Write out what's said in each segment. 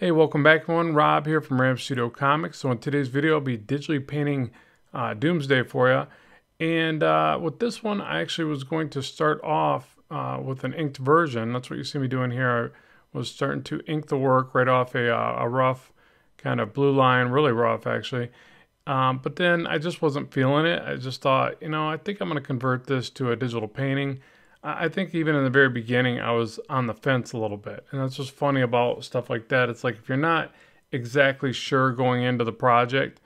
Hey, welcome back everyone. Rob here from Ram Studio Comics. So in today's video, I'll be digitally painting uh, Doomsday for you. And uh, with this one, I actually was going to start off uh, with an inked version. That's what you see me doing here. I was starting to ink the work right off a, uh, a rough kind of blue line, really rough actually. Um, but then I just wasn't feeling it. I just thought, you know, I think I'm going to convert this to a digital painting. I think even in the very beginning, I was on the fence a little bit. And that's just funny about stuff like that. It's like if you're not exactly sure going into the project,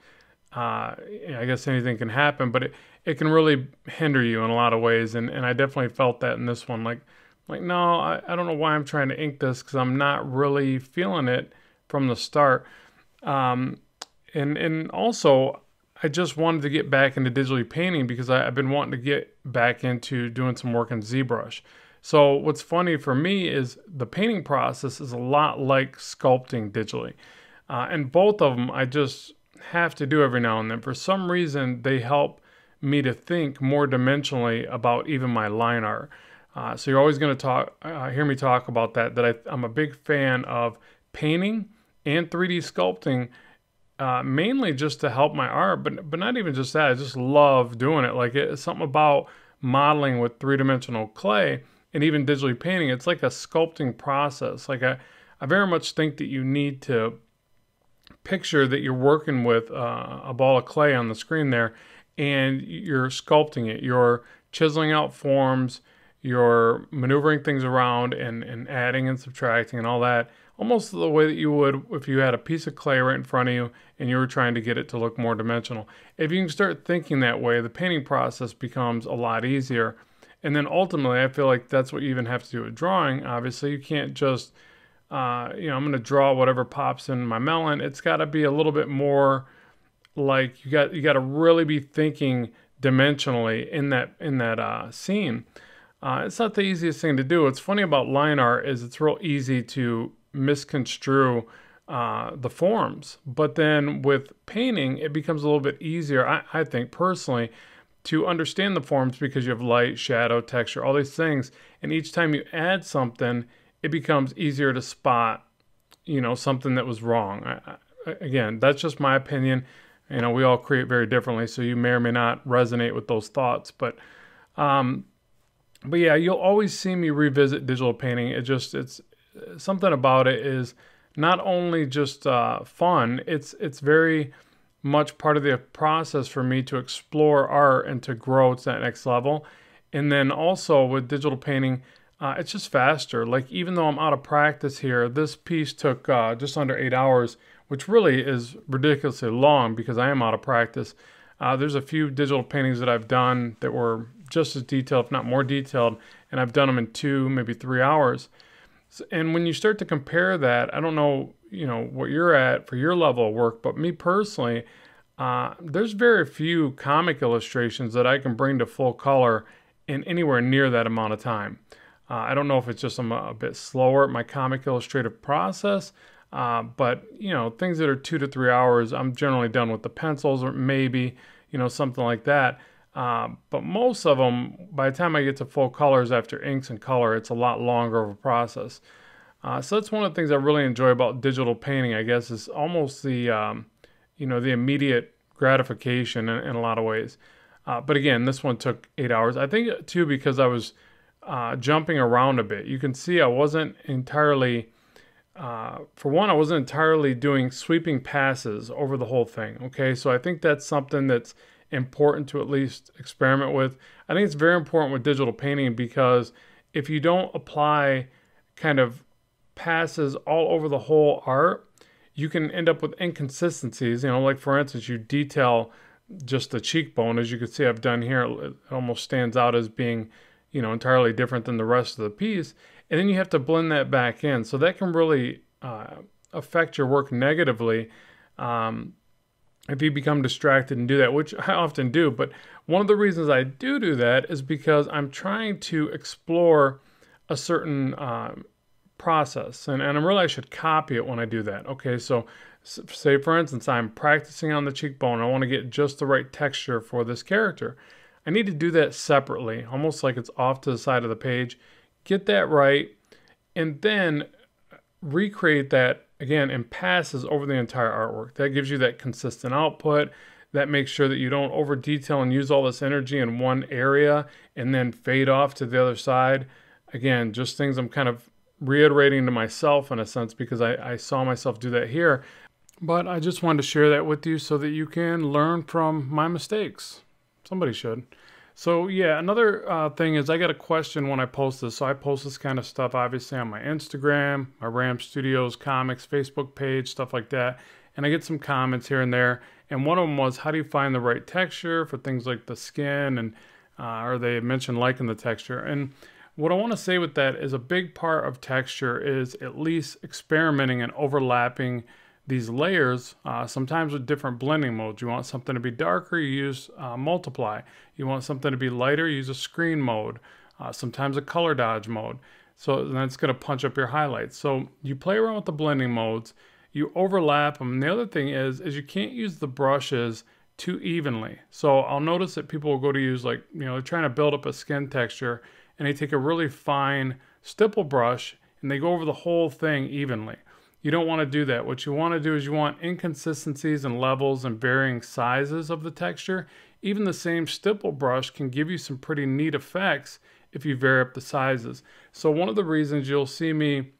uh, I guess anything can happen, but it, it can really hinder you in a lot of ways. And, and I definitely felt that in this one. Like, like no, I, I don't know why I'm trying to ink this because I'm not really feeling it from the start. Um, and, and also, I just wanted to get back into digitally painting because I, have been wanting to get back into doing some work in ZBrush. So what's funny for me is the painting process is a lot like sculpting digitally. Uh, and both of them I just have to do every now and then. For some reason, they help me to think more dimensionally about even my line art. Uh, so you're always going to talk, uh, hear me talk about that. That I, I'm a big fan of painting and 3D sculpting uh, mainly just to help my art, but but not even just that. I just love doing it. Like it's something about modeling with three dimensional clay and even digitally painting. It's like a sculpting process. Like I, I very much think that you need to picture that you're working with uh, a ball of clay on the screen there, and you're sculpting it. You're chiseling out forms. You're maneuvering things around and, and adding and subtracting and all that almost the way that you would if you had a piece of clay right in front of you and you were trying to get it to look more dimensional. If you can start thinking that way, the painting process becomes a lot easier. And then ultimately, I feel like that's what you even have to do with drawing. Obviously, you can't just, uh, you know, I'm going to draw whatever pops in my melon. It's got to be a little bit more like you got you got to really be thinking dimensionally in that in that uh, scene. Uh, it's not the easiest thing to do. What's funny about line art is it's real easy to misconstrue uh, the forms. But then with painting, it becomes a little bit easier, I, I think personally, to understand the forms because you have light, shadow, texture, all these things. And each time you add something, it becomes easier to spot, you know, something that was wrong. I, I, again, that's just my opinion. You know, we all create very differently, so you may or may not resonate with those thoughts. But, um, but yeah, you'll always see me revisit digital painting. It just it's something about it is not only just uh, fun, it's it's very much part of the process for me to explore art and to grow to that next level. And then also with digital painting, uh, it's just faster. Like even though I'm out of practice here, this piece took uh, just under eight hours, which really is ridiculously long because I am out of practice. Uh, there's a few digital paintings that I've done that were just as detailed, if not more detailed, and I've done them in two, maybe three hours. And when you start to compare that, I don't know, you know, what you're at for your level of work, but me personally, uh, there's very few comic illustrations that I can bring to full color in anywhere near that amount of time. Uh, I don't know if it's just I'm a, a bit slower at my comic illustrative process, uh, but you know, things that are two to three hours, I'm generally done with the pencils or maybe, you know, something like that. Uh, but most of them, by the time I get to full colors after inks and color, it's a lot longer of a process. Uh, so that's one of the things I really enjoy about digital painting, I guess, is almost the, um, you know, the immediate gratification in, in a lot of ways. Uh, but again, this one took eight hours. I think too because I was uh, jumping around a bit. You can see I wasn't entirely, uh, for one, I wasn't entirely doing sweeping passes over the whole thing. Okay, so I think that's something that's important to at least experiment with. I think it's very important with digital painting because if you don't apply kind of passes all over the whole art, you can end up with inconsistencies. You know, like for instance, you detail just the cheekbone, as you can see I've done here, it almost stands out as being, you know, entirely different than the rest of the piece. And then you have to blend that back in. So that can really uh, affect your work negatively. Um, if you become distracted and do that, which I often do. But one of the reasons I do do that is because I'm trying to explore a certain um, process, and, and I really I should copy it when I do that. Okay, so say for instance, I'm practicing on the cheekbone. I want to get just the right texture for this character. I need to do that separately, almost like it's off to the side of the page. Get that right, and then recreate that again in passes over the entire artwork. That gives you that consistent output. That makes sure that you don't over detail and use all this energy in one area and then fade off to the other side. Again, just things I'm kind of reiterating to myself in a sense because I, I saw myself do that here. But I just wanted to share that with you so that you can learn from my mistakes. Somebody should. So yeah, another uh, thing is I get a question when I post this. So I post this kind of stuff obviously on my Instagram, my Ram Studios Comics Facebook page, stuff like that. And I get some comments here and there. And one of them was, how do you find the right texture for things like the skin? And uh, or they mentioned liking the texture. And what I want to say with that is a big part of texture is at least experimenting and overlapping these layers, uh, sometimes with different blending modes. You want something to be darker, you use uh, multiply. You want something to be lighter, use a screen mode. Uh, sometimes a color dodge mode. So that's going to punch up your highlights. So you play around with the blending modes, you overlap them. The other thing is, is you can't use the brushes too evenly. So I'll notice that people will go to use like, you know, they're trying to build up a skin texture and they take a really fine stipple brush and they go over the whole thing evenly. You don't want to do that. What you want to do is you want inconsistencies and levels and varying sizes of the texture. Even the same stipple brush can give you some pretty neat effects if you vary up the sizes. So one of the reasons you'll see me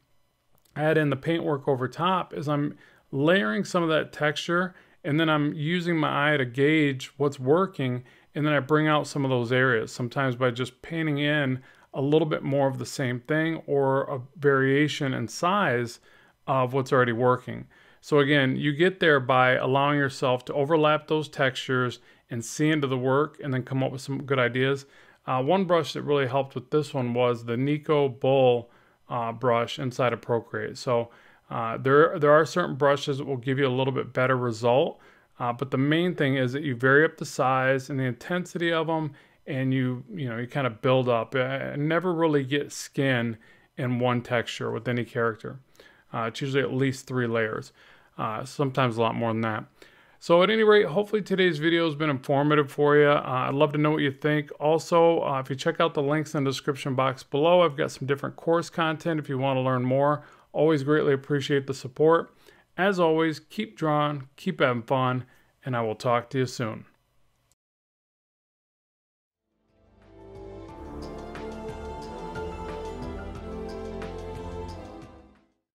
add in the paintwork over top is I'm layering some of that texture and then I'm using my eye to gauge what's working and then I bring out some of those areas, sometimes by just painting in a little bit more of the same thing or a variation in size of what's already working. So again, you get there by allowing yourself to overlap those textures and see into the work and then come up with some good ideas. Uh, one brush that really helped with this one was the Nikko Rull uh, brush inside of Procreate. So uh, there, there are certain brushes that will give you a little bit better result, uh, but the main thing is that you vary up the size and the intensity of them and you, you know, you kind of build up. Uh, never really get skin in one texture with any character. Uh, it's usually at least three layers, uh, sometimes a lot more than that. So at any rate, hopefully today's video has been informative for you. Uh, I'd love to know what you think. Also, uh, if you check out the links in the description box below, I've got some different course content if you want to learn more. Always greatly appreciate the support. As always, keep drawing, keep having fun, and I will talk to you soon.